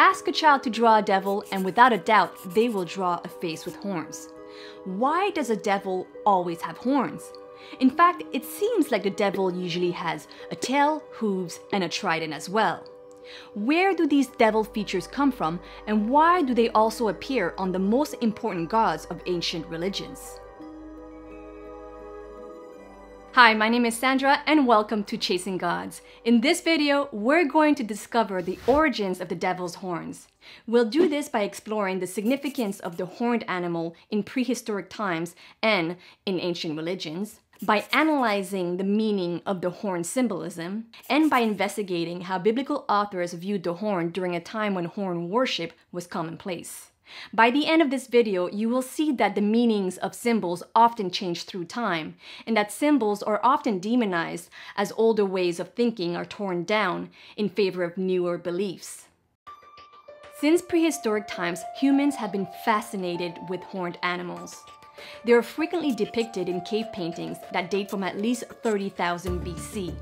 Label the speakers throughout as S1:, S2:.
S1: Ask a child to draw a devil, and without a doubt, they will draw a face with horns. Why does a devil always have horns? In fact, it seems like the devil usually has a tail, hooves, and a trident as well. Where do these devil features come from, and why do they also appear on the most important gods of ancient religions? Hi, my name is Sandra and welcome to Chasing Gods. In this video, we're going to discover the origins of the devil's horns. We'll do this by exploring the significance of the horned animal in prehistoric times and in ancient religions, by analyzing the meaning of the horn symbolism, and by investigating how biblical authors viewed the horn during a time when horn worship was commonplace. By the end of this video, you will see that the meanings of symbols often change through time, and that symbols are often demonized as older ways of thinking are torn down in favor of newer beliefs. Since prehistoric times, humans have been fascinated with horned animals. They are frequently depicted in cave paintings that date from at least 30,000 BC.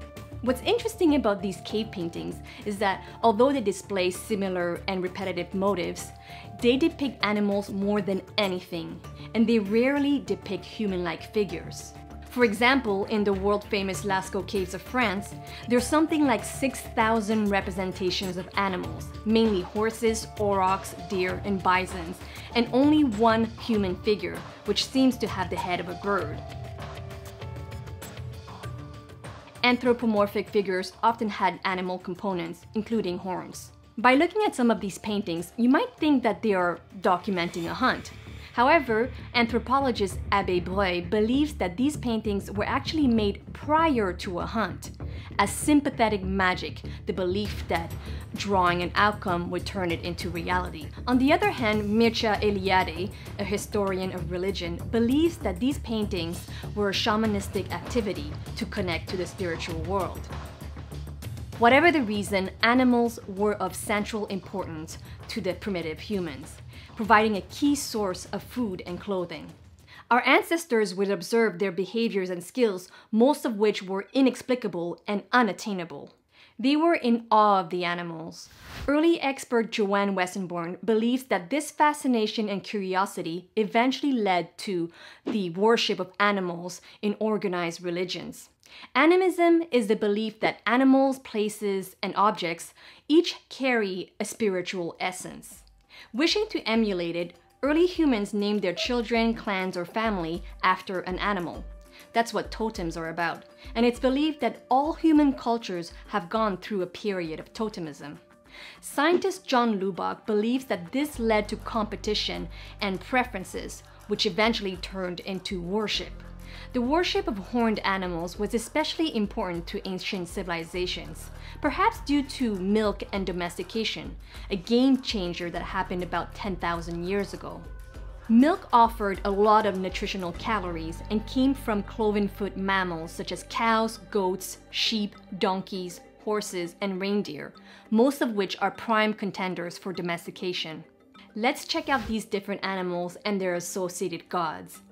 S1: What's interesting about these cave paintings is that although they display similar and repetitive motives, they depict animals more than anything, and they rarely depict human-like figures. For example, in the world-famous Lascaux Caves of France, there's something like 6,000 representations of animals, mainly horses, aurochs, deer, and bisons, and only one human figure, which seems to have the head of a bird. Anthropomorphic figures often had animal components, including horns. By looking at some of these paintings, you might think that they are documenting a hunt. However, anthropologist Abbe Breuil believes that these paintings were actually made prior to a hunt, as sympathetic magic, the belief that drawing an outcome would turn it into reality. On the other hand, Mircea Eliade, a historian of religion, believes that these paintings were a shamanistic activity to connect to the spiritual world. Whatever the reason, animals were of central importance to the primitive humans providing a key source of food and clothing. Our ancestors would observe their behaviors and skills, most of which were inexplicable and unattainable. They were in awe of the animals. Early expert Joanne Westenborn believes that this fascination and curiosity eventually led to the worship of animals in organized religions. Animism is the belief that animals, places, and objects each carry a spiritual essence. Wishing to emulate it, early humans named their children, clans, or family after an animal. That's what totems are about, and it's believed that all human cultures have gone through a period of totemism. Scientist John Lubbock believes that this led to competition and preferences, which eventually turned into worship. The worship of horned animals was especially important to ancient civilizations, perhaps due to milk and domestication, a game changer that happened about 10,000 years ago. Milk offered a lot of nutritional calories and came from cloven-foot mammals such as cows, goats, sheep, donkeys, horses, and reindeer, most of which are prime contenders for domestication. Let's check out these different animals and their associated gods.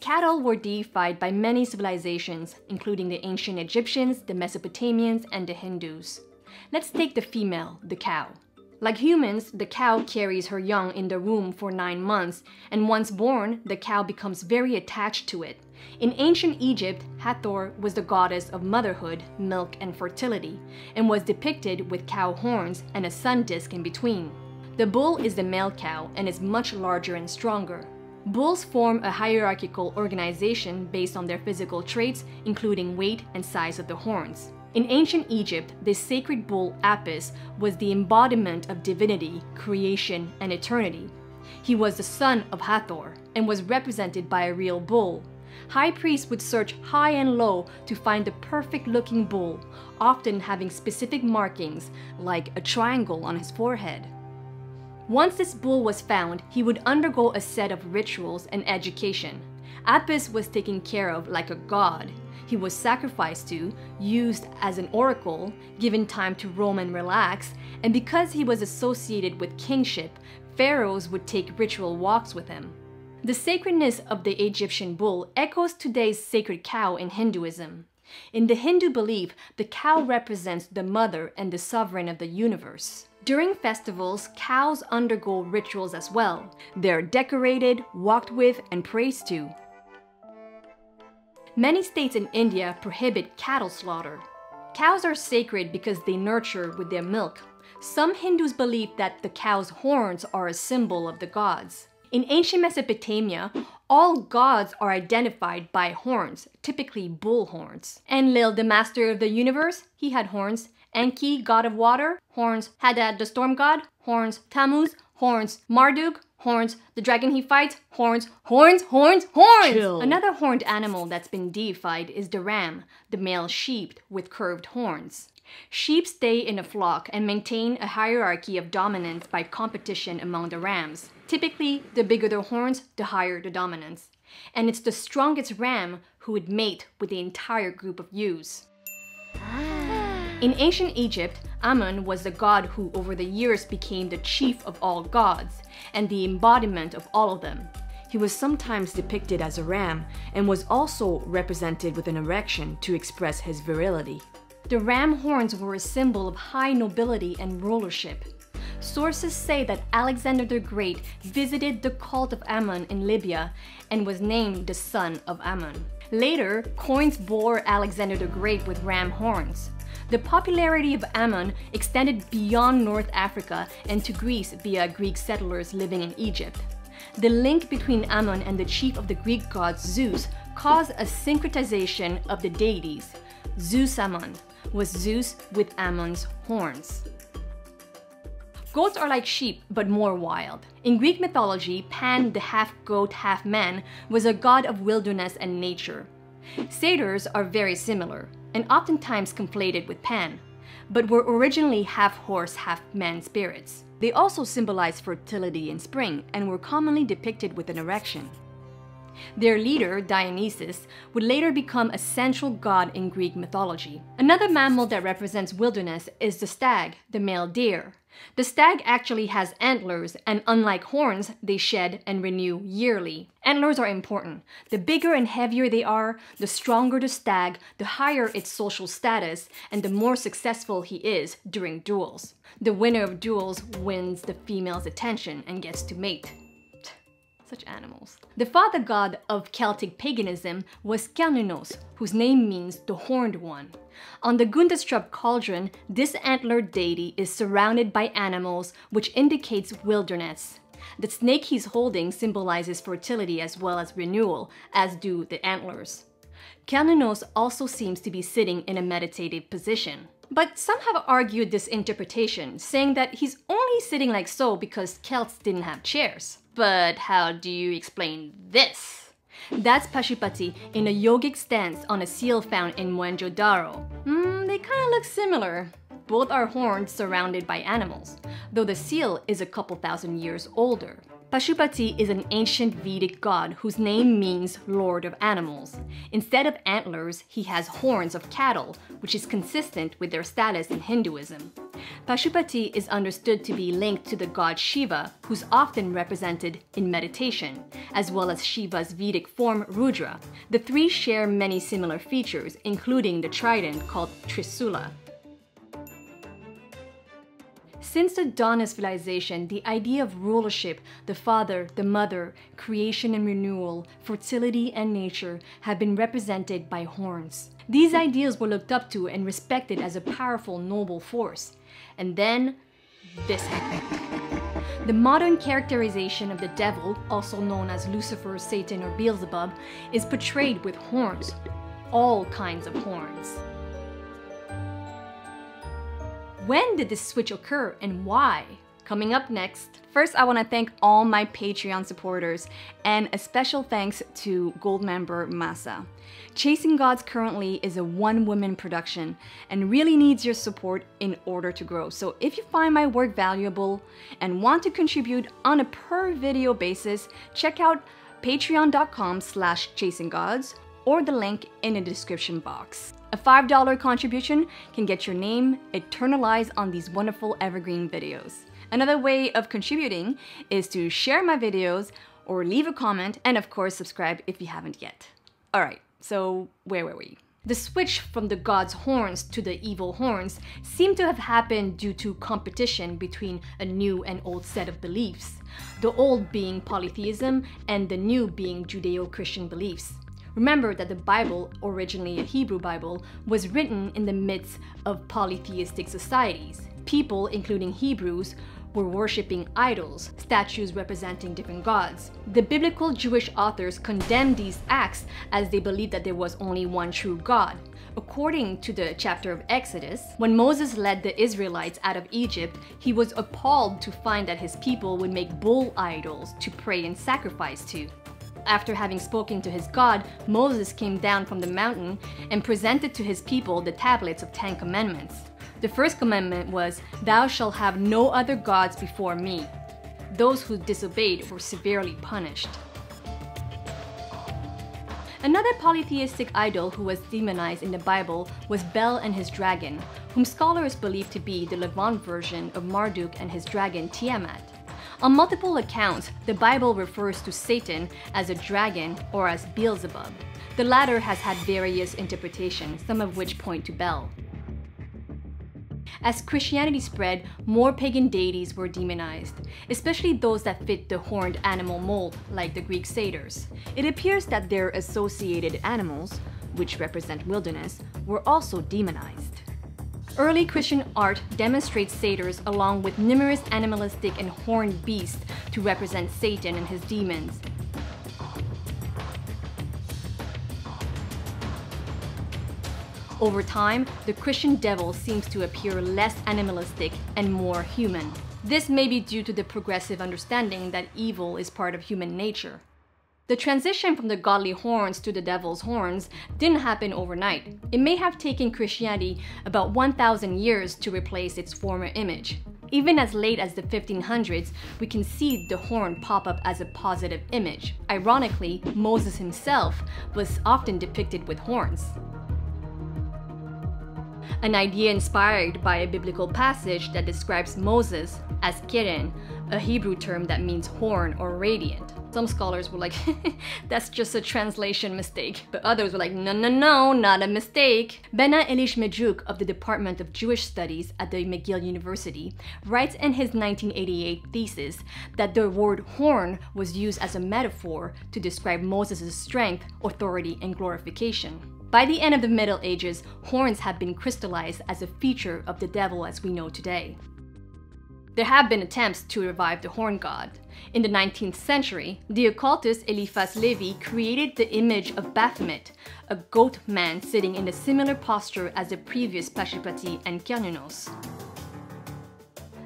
S1: Cattle were deified by many civilizations, including the ancient Egyptians, the Mesopotamians, and the Hindus. Let's take the female, the cow. Like humans, the cow carries her young in the womb for nine months, and once born, the cow becomes very attached to it. In ancient Egypt, Hathor was the goddess of motherhood, milk, and fertility, and was depicted with cow horns and a sun disk in between. The bull is the male cow and is much larger and stronger. Bulls form a hierarchical organization based on their physical traits, including weight and size of the horns. In ancient Egypt, the sacred bull Apis was the embodiment of divinity, creation, and eternity. He was the son of Hathor and was represented by a real bull. High priests would search high and low to find the perfect looking bull, often having specific markings like a triangle on his forehead. Once this bull was found, he would undergo a set of rituals and education. Apis was taken care of like a god. He was sacrificed to, used as an oracle, given time to roam and relax, and because he was associated with kingship, pharaohs would take ritual walks with him. The sacredness of the Egyptian bull echoes today's sacred cow in Hinduism. In the Hindu belief, the cow represents the mother and the sovereign of the universe. During festivals, cows undergo rituals as well. They're decorated, walked with, and praised to. Many states in India prohibit cattle slaughter. Cows are sacred because they nurture with their milk. Some Hindus believe that the cow's horns are a symbol of the gods. In ancient Mesopotamia, all gods are identified by horns, typically bull horns. Enlil, the master of the universe, he had horns. Enki, god of water, horns. Hadad, the storm god, horns. Tammuz, horns. Marduk, horns. The dragon he fights, horns. Horns, horns, horns!
S2: Chill.
S1: Another horned animal that's been deified is the ram, the male sheep with curved horns. Sheep stay in a flock and maintain a hierarchy of dominance by competition among the rams. Typically, the bigger the horns, the higher the dominance. And it's the strongest ram who would mate with the entire group of ewes. In ancient Egypt, Amun was the god who over the years became the chief of all gods and the embodiment of all of them.
S2: He was sometimes depicted as a ram and was also represented with an erection to express his virility.
S1: The ram horns were a symbol of high nobility and rulership. Sources say that Alexander the Great visited the cult of Ammon in Libya and was named the son of Ammon. Later, coins bore Alexander the Great with ram horns. The popularity of Ammon extended beyond North Africa and to Greece via Greek settlers living in Egypt. The link between Ammon and the chief of the Greek gods Zeus caused a syncretization of the deities. Zeus Ammon was Zeus with Ammon's horns. Goats are like sheep, but more wild. In Greek mythology, Pan, the half goat, half man, was a god of wilderness and nature. Satyrs are very similar, and oftentimes conflated with Pan, but were originally half horse, half man spirits. They also symbolized fertility in spring and were commonly depicted with an erection. Their leader, Dionysus, would later become a central god in Greek mythology. Another mammal that represents wilderness is the stag, the male deer. The stag actually has antlers, and unlike horns, they shed and renew yearly. Antlers are important. The bigger and heavier they are, the stronger the stag, the higher its social status, and the more successful he is during duels. The winner of duels wins the female's attention and gets to mate. Such animals. The father god of Celtic paganism was Cernunnos, whose name means the horned one. On the Gundestrup cauldron, this antlered deity is surrounded by animals, which indicates wilderness. The snake he's holding symbolizes fertility as well as renewal, as do the antlers. Cernunnos also seems to be sitting in a meditative position. But some have argued this interpretation, saying that he's only sitting like so because Celts didn't have chairs. But how do you explain this? That's Pashupati in a yogic stance on a seal found in Mohenjo-Daro. Hmm, they kinda look similar. Both are horns surrounded by animals, though the seal is a couple thousand years older. Pashupati is an ancient Vedic god whose name means Lord of Animals. Instead of antlers, he has horns of cattle, which is consistent with their status in Hinduism. Pashupati is understood to be linked to the god Shiva, who's often represented in meditation, as well as Shiva's Vedic form Rudra. The three share many similar features, including the trident called Trisula. Since the dawn of civilization, the idea of rulership, the father, the mother, creation and renewal, fertility and nature have been represented by horns. These ideas were looked up to and respected as a powerful, noble force. And then, this happened. The modern characterization of the devil, also known as Lucifer, Satan, or Beelzebub, is portrayed with horns. All kinds of horns. When did this switch occur and why? Coming up next. First, I want to thank all my Patreon supporters and a special thanks to Gold member Masa. Chasing Gods currently is a one woman production and really needs your support in order to grow. So if you find my work valuable and want to contribute on a per video basis, check out patreon.com slash chasinggods or the link in the description box. A $5 contribution can get your name eternalized on these wonderful evergreen videos. Another way of contributing is to share my videos or leave a comment and of course subscribe if you haven't yet. Alright, so where were we? The switch from the god's horns to the evil horns seemed to have happened due to competition between a new and old set of beliefs, the old being polytheism and the new being Judeo Christian beliefs. Remember that the Bible, originally a Hebrew Bible, was written in the midst of polytheistic societies. People, including Hebrews, were worshipping idols, statues representing different gods. The biblical Jewish authors condemned these acts as they believed that there was only one true God. According to the chapter of Exodus, when Moses led the Israelites out of Egypt, he was appalled to find that his people would make bull idols to pray and sacrifice to. After having spoken to his God, Moses came down from the mountain and presented to his people the tablets of Ten Commandments. The first commandment was, Thou shalt have no other gods before me. Those who disobeyed were severely punished. Another polytheistic idol who was demonized in the Bible was Bel and his dragon, whom scholars believe to be the Levant version of Marduk and his dragon Tiamat. On multiple accounts, the Bible refers to Satan as a dragon or as Beelzebub. The latter has had various interpretations, some of which point to Bel. As Christianity spread, more pagan deities were demonized, especially those that fit the horned animal mold, like the Greek satyrs. It appears that their associated animals, which represent wilderness, were also demonized. Early Christian art demonstrates satyrs along with numerous animalistic and horned beasts to represent Satan and his demons, Over time, the Christian devil seems to appear less animalistic and more human. This may be due to the progressive understanding that evil is part of human nature. The transition from the godly horns to the devil's horns didn't happen overnight. It may have taken Christianity about 1,000 years to replace its former image. Even as late as the 1500s, we can see the horn pop up as a positive image. Ironically, Moses himself was often depicted with horns an idea inspired by a biblical passage that describes Moses as keren, a Hebrew term that means horn or radiant. Some scholars were like, that's just a translation mistake, but others were like, no, no, no, not a mistake. Bena Elish Medjuk of the Department of Jewish Studies at the McGill University writes in his 1988 thesis that the word horn was used as a metaphor to describe Moses' strength, authority, and glorification. By the end of the Middle Ages, horns have been crystallized as a feature of the devil as we know today. There have been attempts to revive the horn god. In the 19th century, the occultist Eliphas Levi created the image of Baphomet, a goat man sitting in a similar posture as the previous Pashupati and Cernunnos.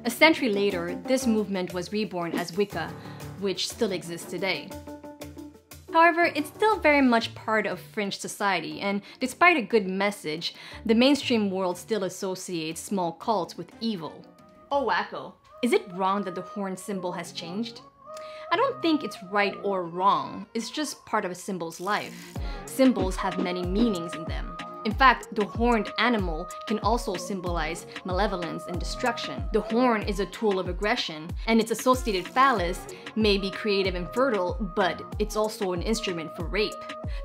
S1: A century later, this movement was reborn as Wicca, which still exists today. However, it's still very much part of fringe society, and despite a good message, the mainstream world still associates small cults with evil. Oh wacko, is it wrong that the horn symbol has changed? I don't think it's right or wrong, it's just part of a symbol's life. Symbols have many meanings in them. In fact, the horned animal can also symbolize malevolence and destruction. The horn is a tool of aggression, and its associated phallus may be creative and fertile, but it's also an instrument for rape.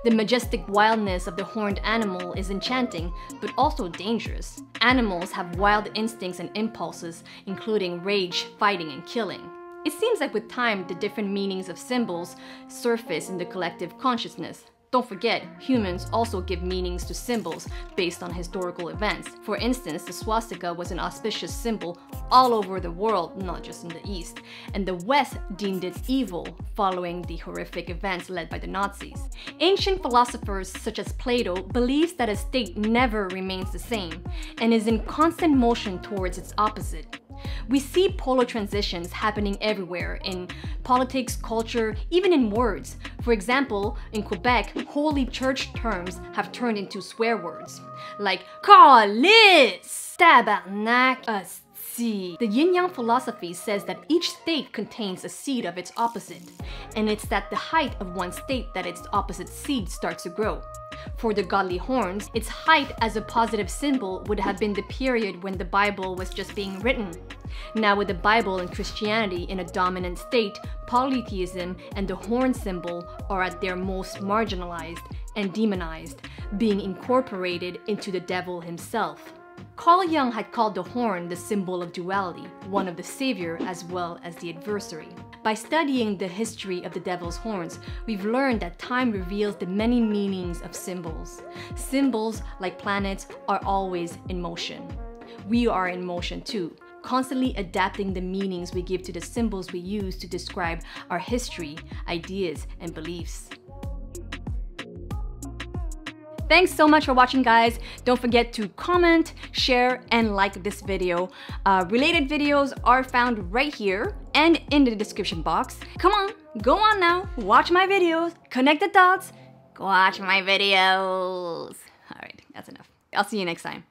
S1: The majestic wildness of the horned animal is enchanting, but also dangerous. Animals have wild instincts and impulses, including rage, fighting, and killing. It seems like with time, the different meanings of symbols surface in the collective consciousness. Don't forget, humans also give meanings to symbols based on historical events. For instance, the swastika was an auspicious symbol all over the world, not just in the East, and the West deemed it evil following the horrific events led by the Nazis. Ancient philosophers such as Plato believes that a state never remains the same and is in constant motion towards its opposite. We see polar transitions happening everywhere in politics, culture, even in words. For example, in Quebec, holy church terms have turned into swear words, like Calice, Tabarnak. The yin yang philosophy says that each state contains a seed of its opposite, and it's at the height of one state that its opposite seed starts to grow. For the godly horns, its height as a positive symbol would have been the period when the Bible was just being written. Now with the Bible and Christianity in a dominant state, polytheism and the horn symbol are at their most marginalized and demonized, being incorporated into the devil himself. Carl Jung had called the horn the symbol of duality, one of the savior as well as the adversary. By studying the history of the devil's horns, we've learned that time reveals the many meanings of symbols. Symbols, like planets, are always in motion. We are in motion too, constantly adapting the meanings we give to the symbols we use to describe our history, ideas, and beliefs. Thanks so much for watching guys. Don't forget to comment, share, and like this video. Uh, related videos are found right here and in the description box. Come on, go on now, watch my videos, connect the dots, watch my videos. All right, that's enough. I'll see you next time.